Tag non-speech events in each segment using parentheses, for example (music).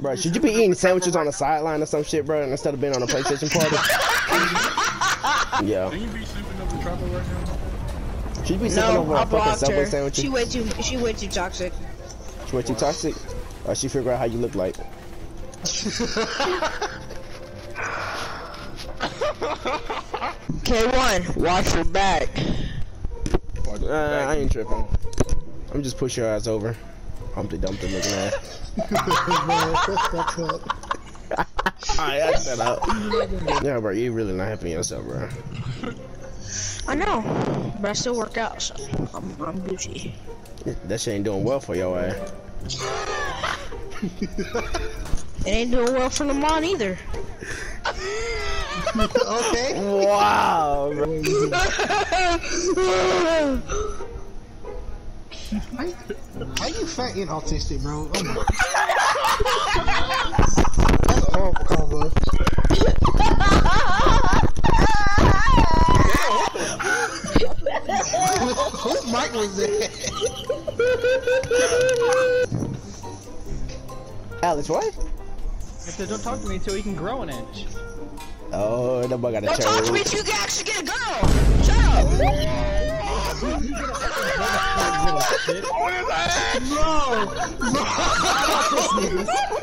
Bro, should you be eating sandwiches on the sideline or some shit, bro, instead of being on a PlayStation party? yeah. Can you be sleeping up the trapper right now? Should you be sipping No, over I a fucking blocked Subway sandwich? She way too. She way too toxic. She way too toxic? Or she figure out how you look like? K1, watch your back. Uh, I ain't tripping. I'm just push your ass over. Humpty Dumpty looking ass. (laughs) Alright, I set up. Yeah, bro, you really not helping yourself, bro. I know, but I still work out, so I'm, I'm Gucci. That shit ain't doing well for your ass. It ain't doing well for Lamont either. (laughs) okay. Wow, bro. (laughs) How you, how you fat and autistic, bro? Oh my. That's a horrible combo. Whose mic was that? Alex, what? I said, don't talk to me until he can grow an inch. Oh, that boy got a Don't talk to me change. till you can actually get a girl. Shut up. (laughs)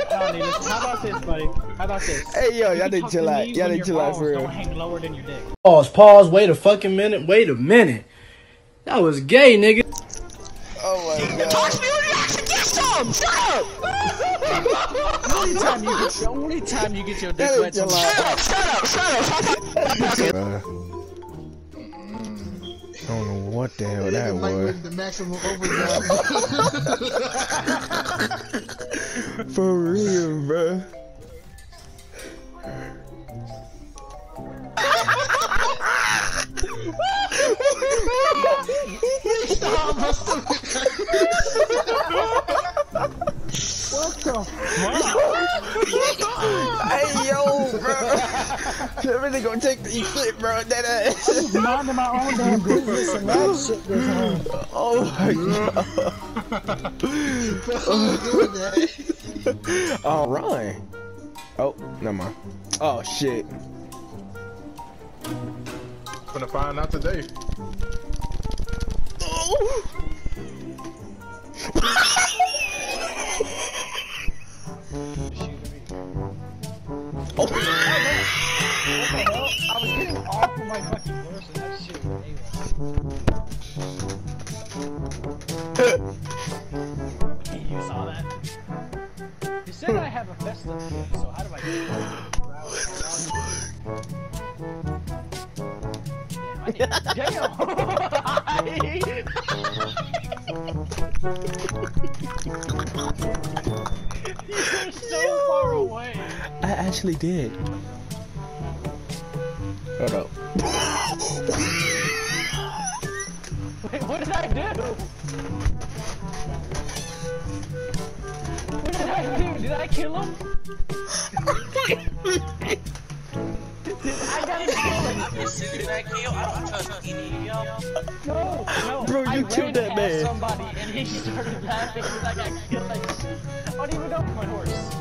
No, Needles, how about this, buddy? How about this? Hey, yo, y'all You need chill out. Y'all when need chill out for real. Don't hang lower than your dick. Pause, pause, wait a fucking minute, wait a minute. That was gay, nigga. Oh my god. Talk to me when you actually get some. Shut up. Only time you get your, only time you get your dick wet. to chill Shut up. Shut up. Shut up. What the oh, hell that was. the maximum overdrive. (laughs) (laughs) For real, bro. (laughs) Hey yo, bro. That really gonna take the shit, bro. That ass. minding my own damn business and that shit this home. Oh my god. Uh, oh, run. Oh, never mind. Oh shit. Gonna find out today. I oh. (laughs) oh. It? Damn! You're so far away. I actually did. Hold up. Wait, what did I do? What did I do? Did I kill him? Kill him. No, no. Bro, you I killed that man. Somebody and he (laughs) started laughing because I got killed. Like, I don't even know my horse.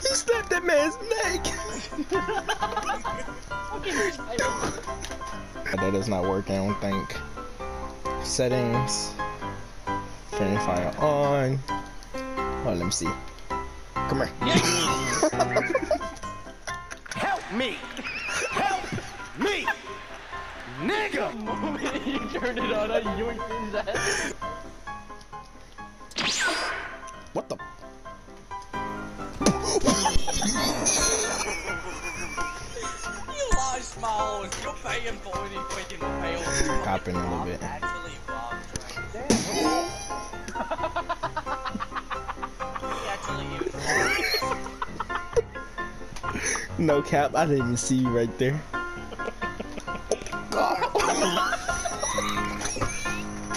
He snapped that man's neck. that is not working, I don't think. Settings. Friendly fire on. Oh, let me see. Come here. (laughs) Help me! Help me! Nigga! The (laughs) moment you turned it on, I yoinked his ass. What the? (laughs) You lie, small. You're paying for anything you pay. Copping a little bit. No cap, I didn't even see you right there.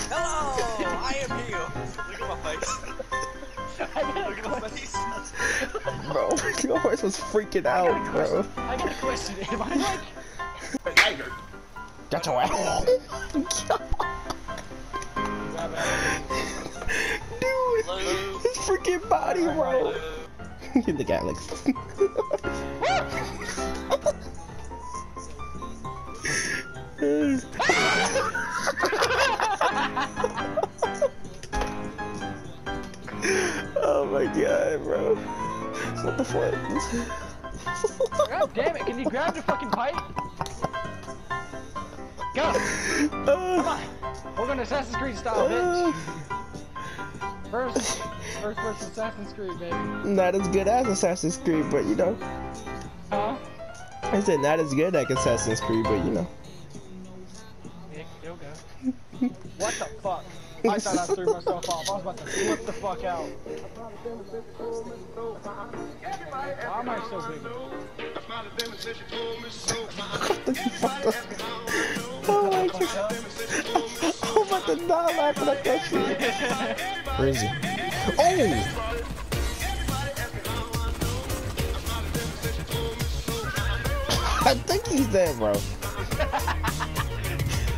Hello, I am here. Look at my face. (laughs) Look at my face. bro. (laughs) Your horse was freaking out, bro. I got a question. Am I like? Got your ass. (laughs) Dude, his freaking body, bro. Look at Alex. oh my god, bro. What the fuck? God damn it! Can you grab the fucking pipe? Go! Uh, We're going to Assassin's Creed style, bitch. First, first person Assassin's Creed, baby. not as good as Assassin's Creed, but you know. Huh? I said not as good as Assassin's Creed, but you know. Yeah, you'll go. What the fuck? I thought I threw myself off. I was about to flip the fuck out. Why am I so big? Oh my god. I'm about to die laughing at that shit. (laughs) Where is he? Oh! I think he's dead, bro.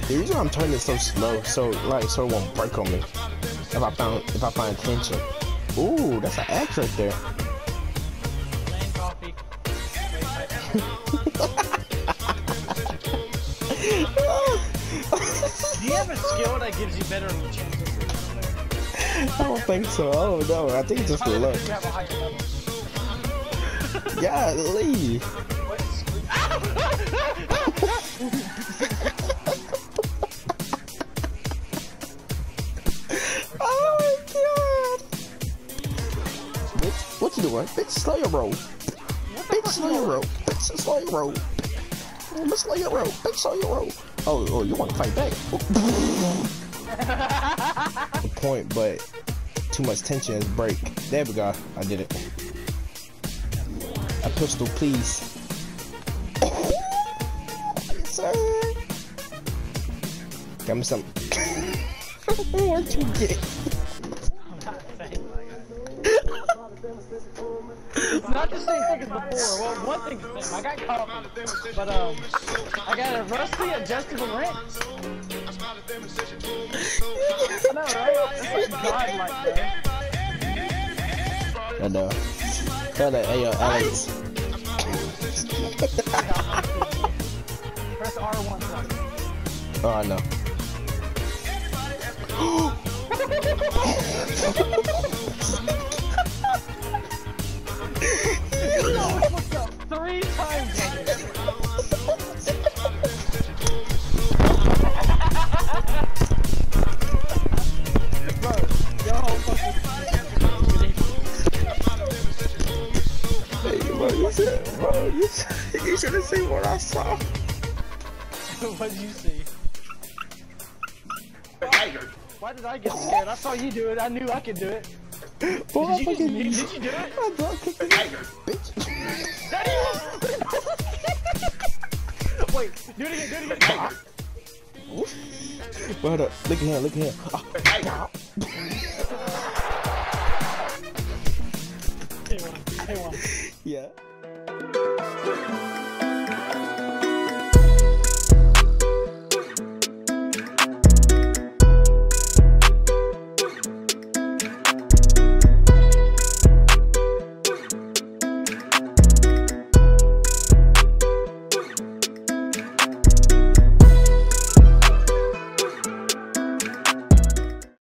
The reason I'm turning so slow, so like so it won't break on me. If I found if I find tension. Ooh, that's an axe right there. (laughs) Do you have a skill that gives you better chances? (laughs) I don't think so. I don't know. I think it's just the luck. You have a higher (laughs) level. Golly. (laughs) Oh my god! Bitch, what you doing? Bitch, slow your roll. Bitch, slow your roll. Bitch, slow your roll. Bitch, slow your roll. Bitch, slow your roll. Oh, oh, you want to fight back? Point, but too much tension is break. There we go. I did it. A pistol, please. Got me some. (laughs) What'd you get? Not the same thing as before. Well, one thing. I got coffee, but um, I got a rusty adjustable wrench. I know, right? It's like godlike, bro. I know. Tell that, hey yo, Alex. Press R1 twice. Oh, I know. (laughs) Three times. What did you see? Why did I get scared? I saw you do it. I knew I could do it. Boy, did, you, fucking, did, you do it? I thought I could tiger. Bitch. that is. (laughs) Wait, do it again. Do it again. Tiger. Hold up. Uh, look at. Look at. Oh. (laughs) Hey, one. Hey, one. Yeah.